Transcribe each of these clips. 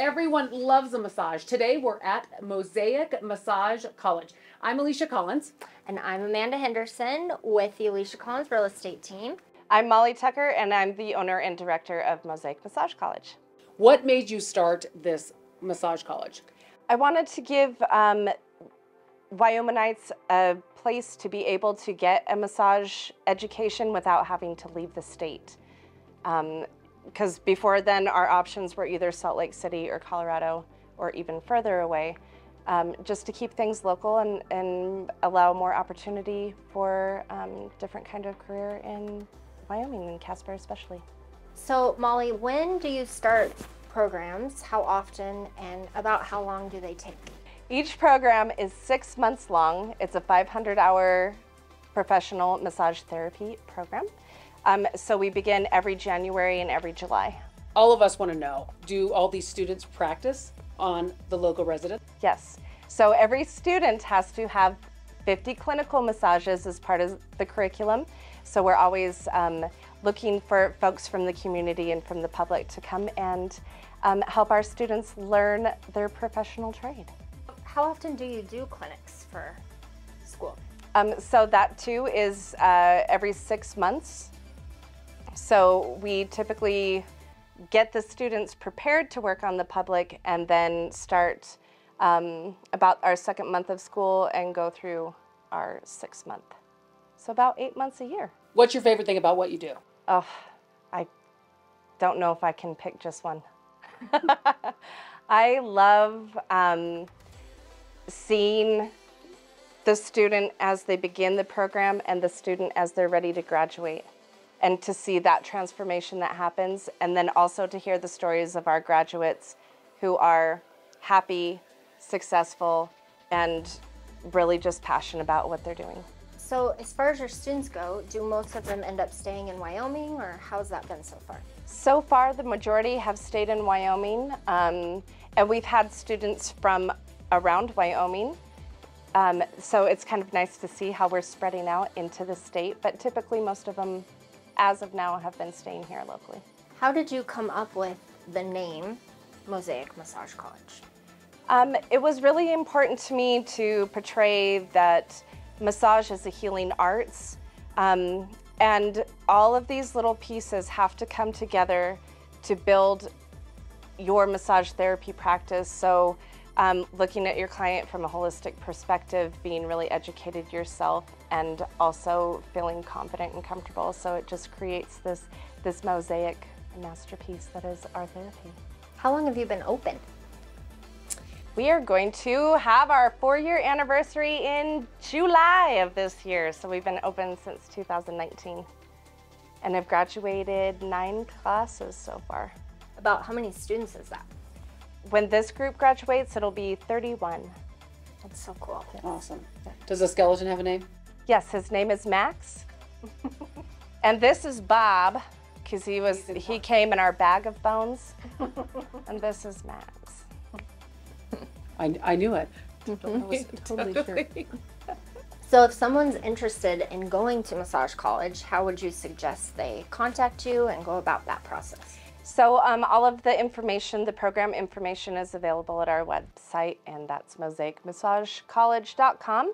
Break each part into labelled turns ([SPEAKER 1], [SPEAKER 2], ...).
[SPEAKER 1] Everyone loves a massage. Today we're at Mosaic Massage College. I'm Alisha Collins.
[SPEAKER 2] And I'm Amanda Henderson with the Alisha Collins Real Estate Team.
[SPEAKER 3] I'm Molly Tucker, and I'm the owner and director of Mosaic Massage College.
[SPEAKER 1] What made you start this massage college?
[SPEAKER 3] I wanted to give um, Wyomingites a place to be able to get a massage education without having to leave the state. Because before then, our options were either Salt Lake City or Colorado or even further away, um, just to keep things local and, and allow more opportunity for um, different kind of career in Wyoming and Casper especially.
[SPEAKER 2] So Molly, when do you start programs, how often, and about how long do they take?
[SPEAKER 3] Each program is six months long. It's a 500 hour professional massage therapy program. Um, so we begin every January and every July.
[SPEAKER 1] All of us want to know, do all these students practice on the local resident?
[SPEAKER 3] Yes. So every student has to have 50 clinical massages as part of the curriculum. So we're always um, looking for folks from the community and from the public to come and um, help our students learn their professional trade.
[SPEAKER 2] How often do you do clinics for school?
[SPEAKER 3] Um, so that too is uh, every six months. So we typically get the students prepared to work on the public and then start um, about our second month of school and go through our sixth month. So about eight months a year.
[SPEAKER 1] What's your favorite thing about what you do?
[SPEAKER 3] Oh, I don't know if I can pick just one. I love um, seeing the student as they begin the program and the student as they're ready to graduate and to see that transformation that happens and then also to hear the stories of our graduates who are happy, successful, and really just passionate about what they're doing.
[SPEAKER 2] So as far as your students go, do most of them end up staying in Wyoming or how's that been so far?
[SPEAKER 3] So far, the majority have stayed in Wyoming um, and we've had students from around Wyoming. Um, so it's kind of nice to see how we're spreading out into the state, but typically most of them, as of now, have been staying here locally.
[SPEAKER 2] How did you come up with the name Mosaic Massage College?
[SPEAKER 3] Um, it was really important to me to portray that massage is a healing arts. Um, and all of these little pieces have to come together to build your massage therapy practice. So um, looking at your client from a holistic perspective, being really educated yourself, and also feeling confident and comfortable. So it just creates this, this mosaic masterpiece that is our therapy.
[SPEAKER 2] How long have you been open?
[SPEAKER 3] We are going to have our four-year anniversary in July of this year. So we've been open since 2019 and have graduated nine classes so far.
[SPEAKER 2] About how many students is that?
[SPEAKER 3] When this group graduates, it'll be 31.
[SPEAKER 2] That's so cool.
[SPEAKER 1] Awesome. Does the skeleton have a name?
[SPEAKER 3] Yes, his name is Max. and this is Bob, because he was he came in our bag of bones. and this is Max.
[SPEAKER 1] I, I knew it.
[SPEAKER 2] totally, totally sure. So if someone's interested in going to massage college, how would you suggest they contact you and go about that process?
[SPEAKER 3] So um, all of the information, the program information is available at our website and that's mosaicmassagecollege.com.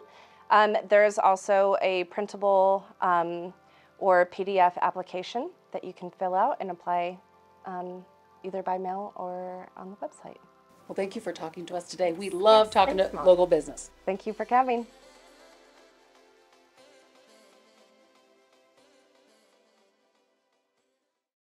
[SPEAKER 3] Um, there is also a printable um, or PDF application that you can fill out and apply um, either by mail or on the website.
[SPEAKER 1] Well, thank you for talking to us today. We love talking
[SPEAKER 2] thanks,
[SPEAKER 1] to
[SPEAKER 2] Mom.
[SPEAKER 1] local business.
[SPEAKER 3] Thank you for coming.